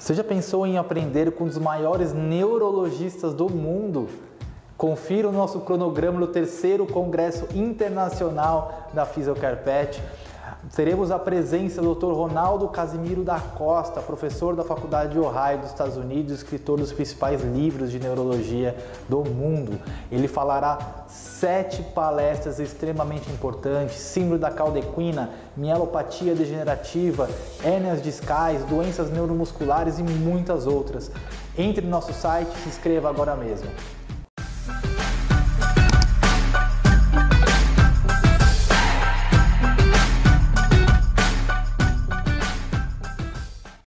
Você já pensou em aprender com um dos maiores neurologistas do mundo? Confira o nosso cronograma do terceiro Congresso Internacional da Fisiocarpet. Teremos a presença do Dr. Ronaldo Casimiro da Costa, professor da Faculdade de Ohio dos Estados Unidos, escritor dos principais livros de neurologia do mundo. Ele falará sete palestras extremamente importantes: síndrome da caldequina, mielopatia degenerativa, hérnias discais, doenças neuromusculares e muitas outras. Entre no nosso site e se inscreva agora mesmo.